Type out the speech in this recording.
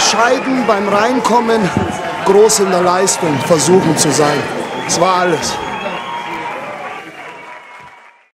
bescheiden beim Reinkommen, groß in der Leistung versuchen zu sein. Das war alles.